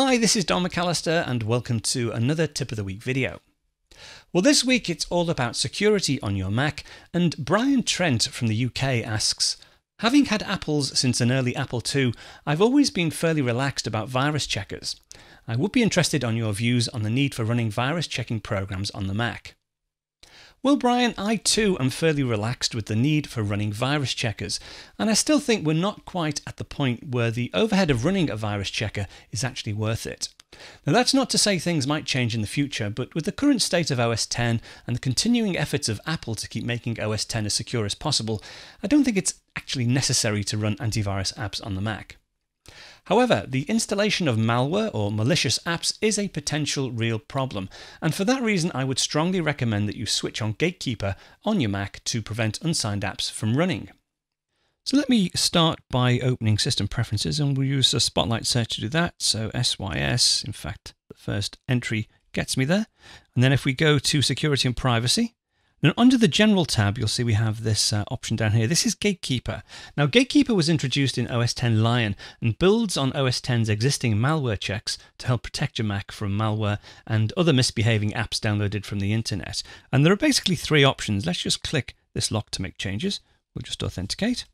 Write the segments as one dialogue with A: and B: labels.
A: Hi, this is Don McAllister and welcome to another Tip of the Week video. Well, this week it's all about security on your Mac, and Brian Trent from the UK asks Having had Apples since an early Apple II, I've always been fairly relaxed about virus checkers. I would be interested on your views on the need for running virus checking programs on the Mac. Well, Brian, I too am fairly relaxed with the need for running virus checkers, and I still think we're not quite at the point where the overhead of running a virus checker is actually worth it. Now, that's not to say things might change in the future, but with the current state of OS X and the continuing efforts of Apple to keep making OS X as secure as possible, I don't think it's actually necessary to run antivirus apps on the Mac. However, the installation of malware or malicious apps is a potential real problem, and for that reason I would strongly recommend that you switch on Gatekeeper on your Mac to prevent unsigned apps from running. So let me start by opening System Preferences, and we'll use a Spotlight search to do that. So SYS, in fact, the first entry gets me there. And then if we go to Security and Privacy, now, under the General tab, you'll see we have this uh, option down here. This is Gatekeeper. Now, Gatekeeper was introduced in OS X Lion and builds on OS X's existing malware checks to help protect your Mac from malware and other misbehaving apps downloaded from the internet. And there are basically three options. Let's just click this lock to make changes. We'll just authenticate.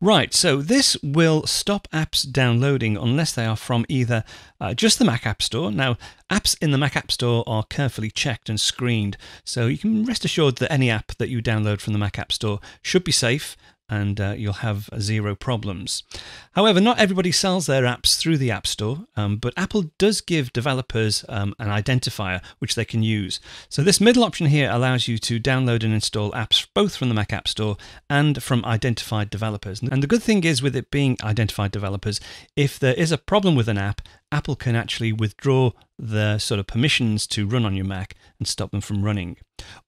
A: Right, so this will stop apps downloading unless they are from either uh, just the Mac App Store. Now, apps in the Mac App Store are carefully checked and screened, so you can rest assured that any app that you download from the Mac App Store should be safe and uh, you'll have zero problems. However, not everybody sells their apps through the App Store, um, but Apple does give developers um, an identifier which they can use. So, this middle option here allows you to download and install apps both from the Mac App Store and from identified developers. And the good thing is, with it being identified developers, if there is a problem with an app, Apple can actually withdraw the sort of permissions to run on your Mac and stop them from running.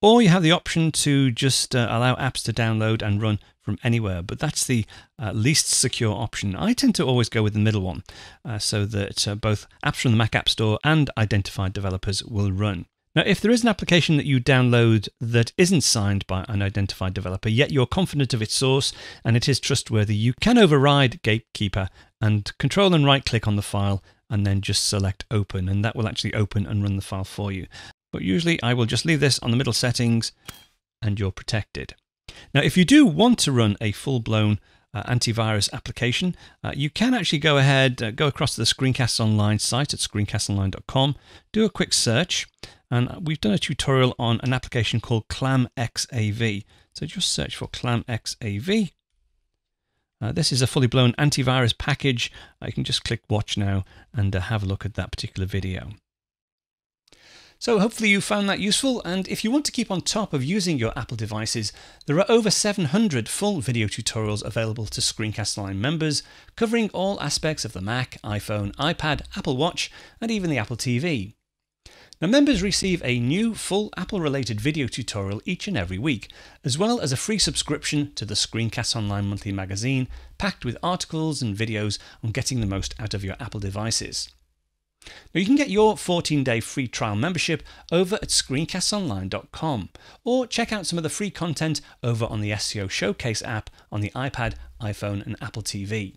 A: Or you have the option to just uh, allow apps to download and run from anywhere, but that's the uh, least secure option. I tend to always go with the middle one uh, so that uh, both apps from the Mac App Store and identified developers will run. Now, if there is an application that you download that isn't signed by an identified developer, yet you're confident of its source and it is trustworthy, you can override Gatekeeper and control and right click on the file and then just select open, and that will actually open and run the file for you. But usually I will just leave this on the middle settings and you're protected. Now, if you do want to run a full blown uh, antivirus application, uh, you can actually go ahead, uh, go across to the Screencasts Online site at screencastsonline.com, do a quick search, and we've done a tutorial on an application called ClamXAV. So just search for ClamXAV. Uh, this is a fully blown antivirus package. Uh, you can just click watch now and uh, have a look at that particular video. So hopefully you found that useful and if you want to keep on top of using your Apple devices, there are over 700 full video tutorials available to Screencast Online members covering all aspects of the Mac, iPhone, iPad, Apple Watch and even the Apple TV. Now members receive a new full Apple related video tutorial each and every week, as well as a free subscription to the Screencast Online monthly magazine packed with articles and videos on getting the most out of your Apple devices. Now you can get your 14-day free trial membership over at screencastonline.com or check out some of the free content over on the SCO Showcase app on the iPad, iPhone and Apple TV.